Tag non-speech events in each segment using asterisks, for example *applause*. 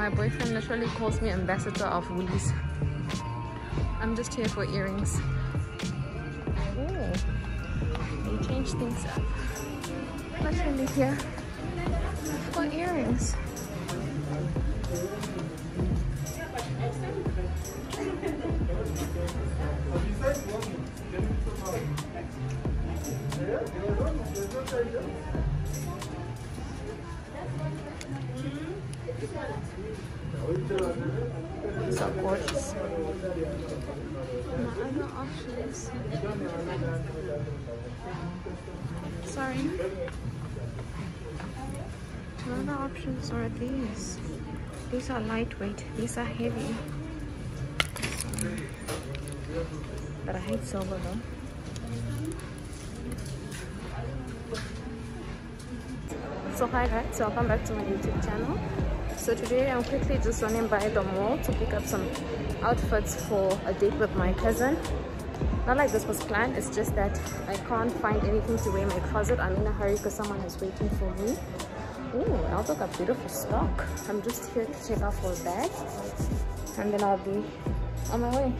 My boyfriend literally calls me ambassador of Woolies. I'm just here for earrings. Ooh, they changed things up. Literally here for earrings. So gorgeous. My other options. Sorry. Other options are these. These are lightweight. These are heavy. But I hate silver though. So hi guys, welcome back to my YouTube channel. So today I'm quickly just running by the mall to pick up some outfits for a date with my cousin. Not like this was planned, it's just that I can't find anything to wear in my closet. I'm in a hurry because someone is waiting for me. Ooh, also got beautiful stock. I'm just here to check out for bag and then I'll be on my way.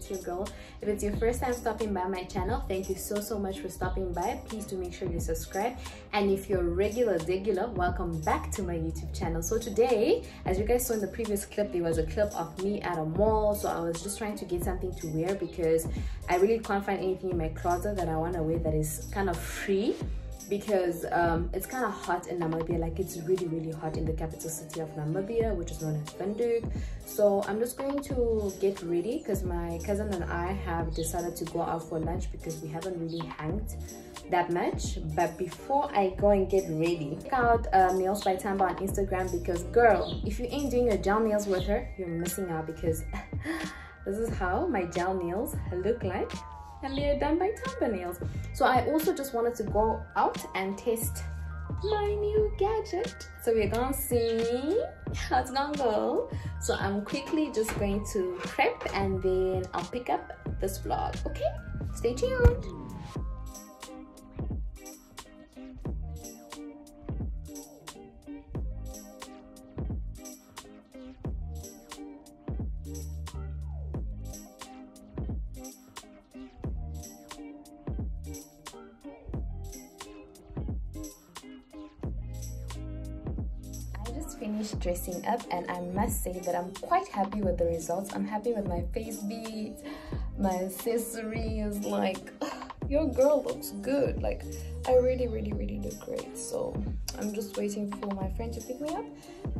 It's your girl. If it's your first time stopping by my channel, thank you so so much for stopping by. Please do make sure you subscribe. And if you're regular regular, welcome back to my YouTube channel. So today, as you guys saw in the previous clip, there was a clip of me at a mall. So I was just trying to get something to wear because I really can't find anything in my closet that I want to wear that is kind of free because um, it's kind of hot in Namibia like it's really really hot in the capital city of Namibia which is known as Windhoek. So I'm just going to get ready because my cousin and I have decided to go out for lunch because we haven't really hanged that much. But before I go and get ready check out uh, Nails by Tamba on Instagram because girl if you ain't doing your gel nails with her you're missing out because *laughs* this is how my gel nails look like and they are done by Nails. So I also just wanted to go out and test my new gadget. So we're gonna see how it's gonna go. So I'm quickly just going to prep and then I'll pick up this vlog, okay? Stay tuned. Finished dressing up and I must say that I'm quite happy with the results. I'm happy with my face beads, my accessories, like *sighs* your girl looks good. Like I really, really, really look great. So I'm just waiting for my friend to pick me up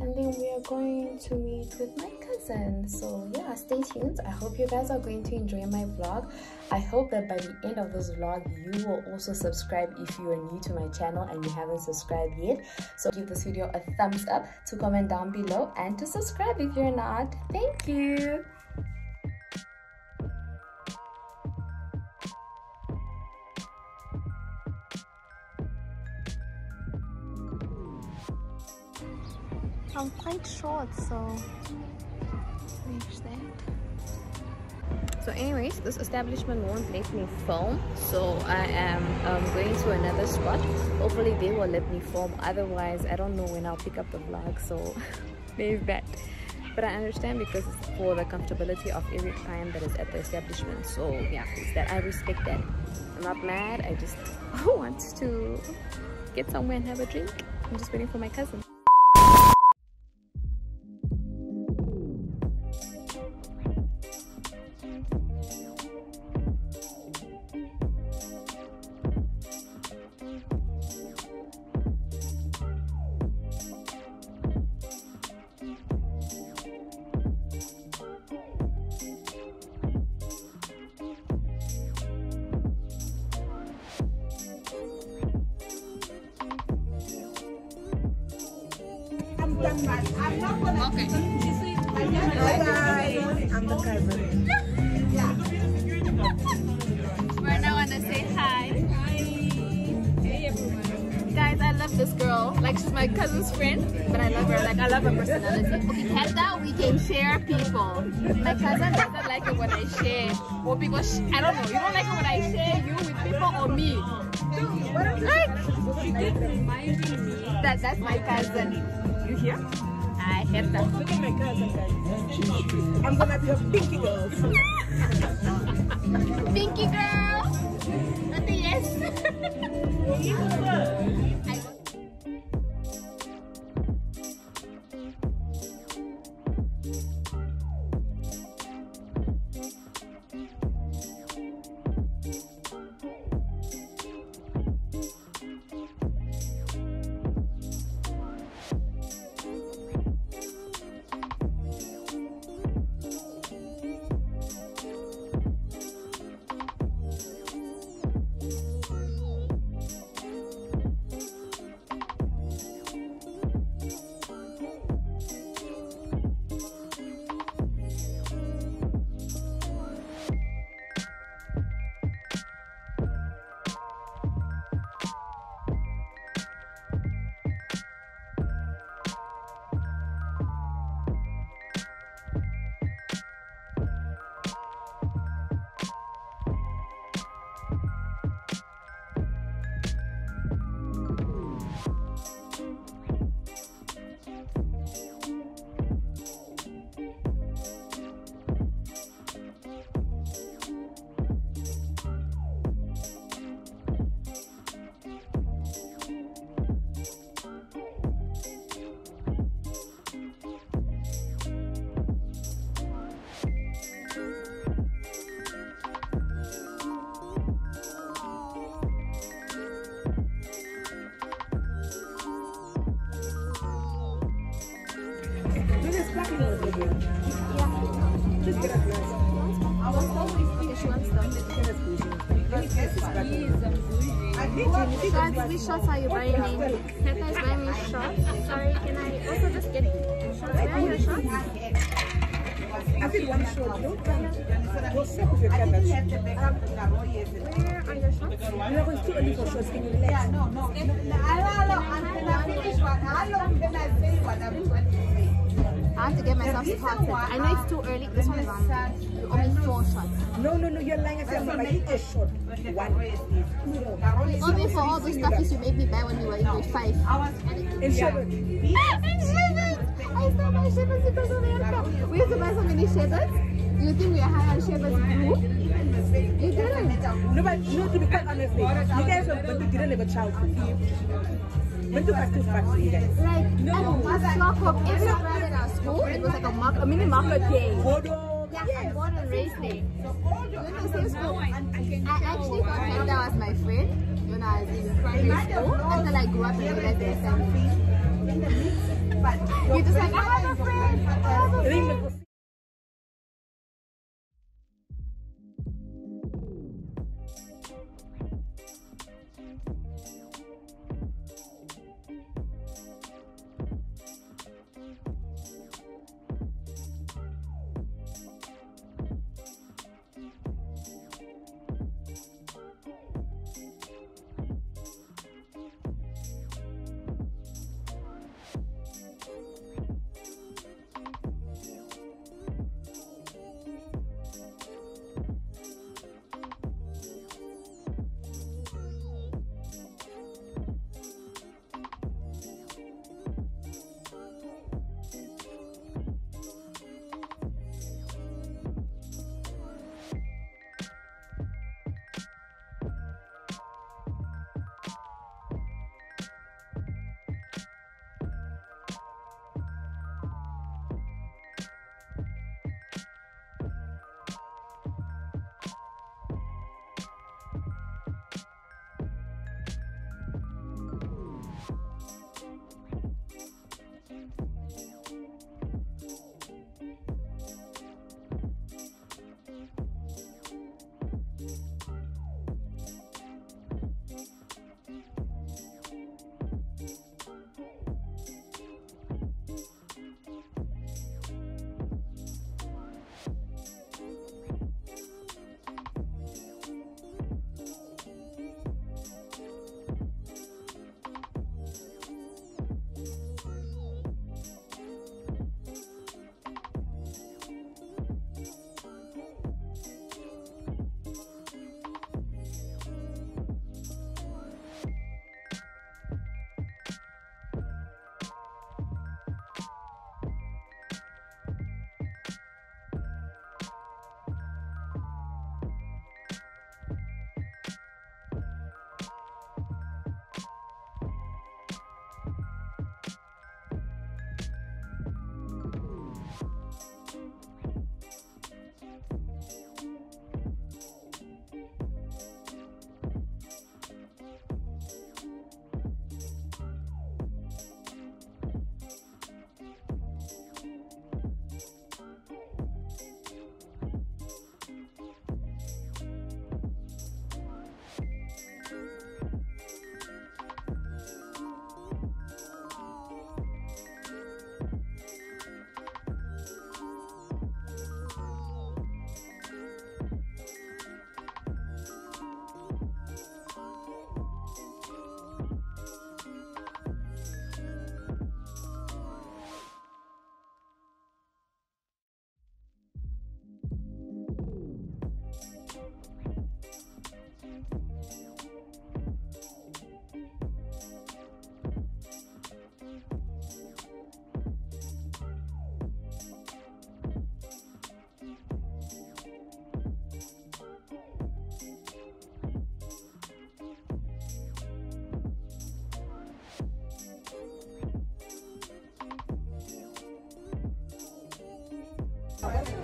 and then we are going to meet with my cousin. So yeah, stay tuned. I hope you guys are going to enjoy my vlog. I hope that by the end of this vlog, you will also subscribe if you are new to my channel and you haven't subscribed yet. So give this video a thumbs up, to comment down below and to subscribe if you're not. Thank you. I'm quite short, so So anyways, this establishment won't let me film, so I am um, going to another spot. Hopefully they will let me film, otherwise I don't know when I'll pick up the vlog, so *laughs* there's that. But I understand because it's for the comfortability of every client that is at the establishment, so yeah, it's that I respect that. I'm not mad, I just *laughs* want to get somewhere and have a drink. I'm just waiting for my cousin. Okay. Hi guys, I'm the cousin. We're now gonna say hi. Hi. Hey everyone. Guys, I love this girl. Like she's my cousin's friend, but I love her. Like I love her personality. Okay, Helda, we can share people. My cousin doesn't like it when I share or because Sh I don't know. You don't like it when I share you with people or me. Like that. That's my cousin. You hear? I heard that. Look at my cousin, guys. I'm gonna be a pinky girl. Pinky girl. Ate, yes. *laughs* Guys, which shots are you buying me? Teta is buying me shots. Sorry, can I also just get shots? Where are your shots? I think one shot, no? Your camera. Where are your shots? Know, it's too early for shots. Can you relax? No, no. Hello, I'm gonna finish one. Have to get myself started. I know it's too early. This one is on. You owe me four shots. No, no, no, you're lying. I said I'm gonna buy you a shot. One. You owe me for all those stuffies you made me buy when we were in grade five. In Shabbat. Ah, and sherbets! I still buy sherbets because of Erica. We used to buy so many sherbets. You think we are high on sherbets group? You didn't. No, but no, to be quite honest, you guys are, but you didn't have a childhood. But you are too fat for you guys. Like, no. we flock up every Friday at our school. It was like a, mark, a mini market day. Yeah, I born and raised there. We went to the same school. I actually thought Hilda was my friend when I was in primary school until I grew up and realized they were thing. You're just like, I have a friend. I have a friend.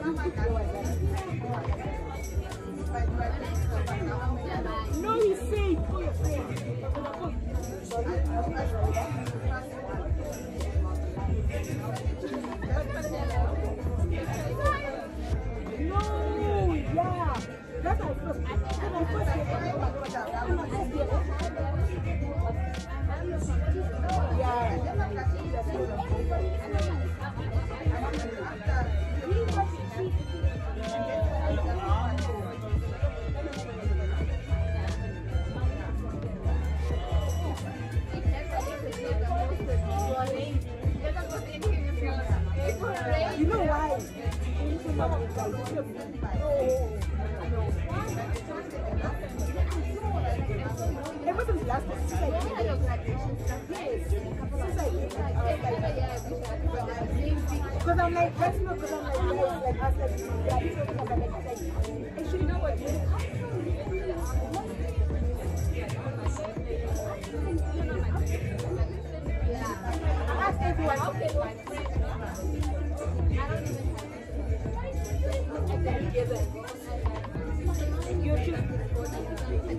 No, he's saying. No, yeah. That's I first. First Yeah.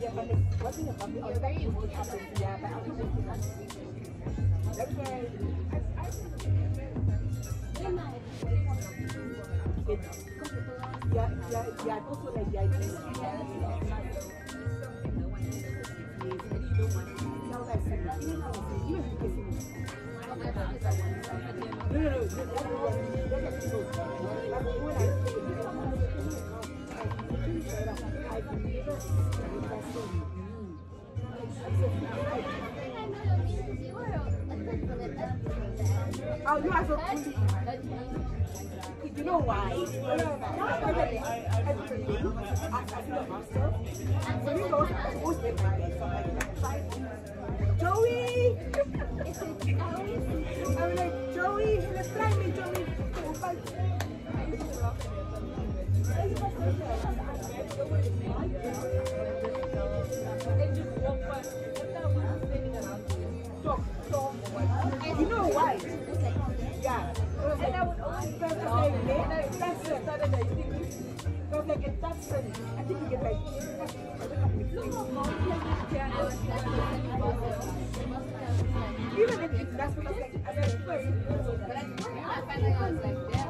Yeah, but. Yeah, yeah, yeah, yeah, always get my bed. So I'm like, Joey! I'm like, Joey, let's try me, Joey. You know why? Yeah. I would always try to say, "Hey, that's. I. I you what I was like, I was like,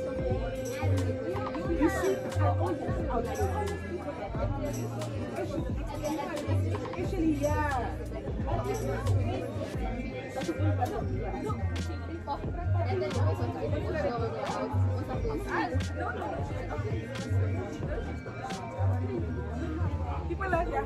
Actually, yeah. People their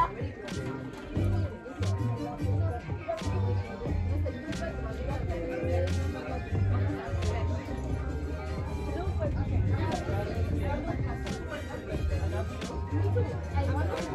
are はい。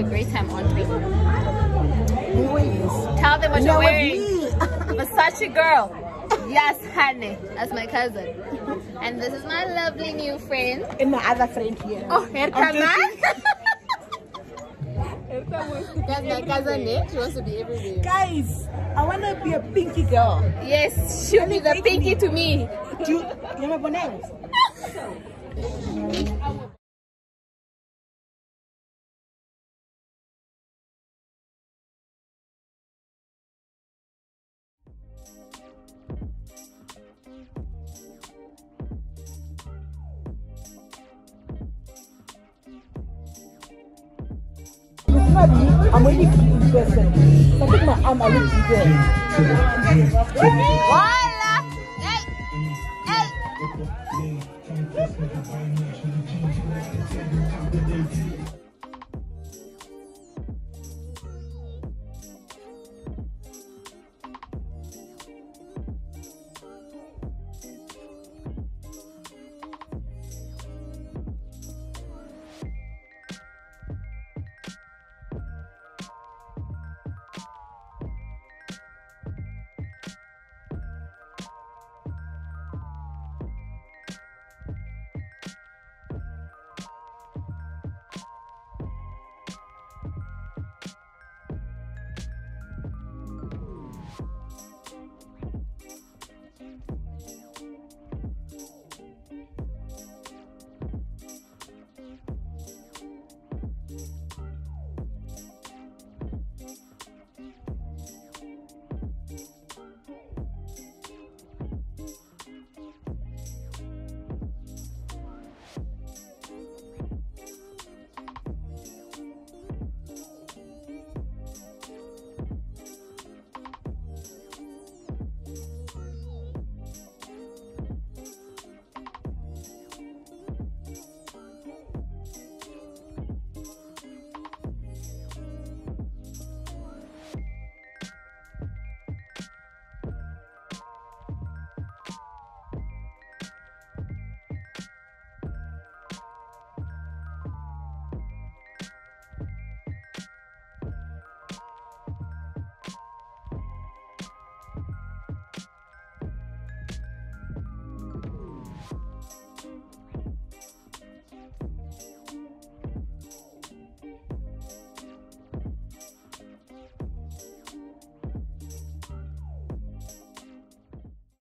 Having a great time, aren't we? Tell them what you're wearing. Versace *laughs* girl. *laughs* Yes, honey. That's my cousin. And this is my lovely new friend. And my other friend here. Oh, here comes *laughs* That's my cousin Nick. She wants to be everywhere. Guys, I want to be a pinky girl. Yes, she'll be the pinky to me. Do you, you have my names? I'm really in person. So I think my arm, I look bigger. Voila!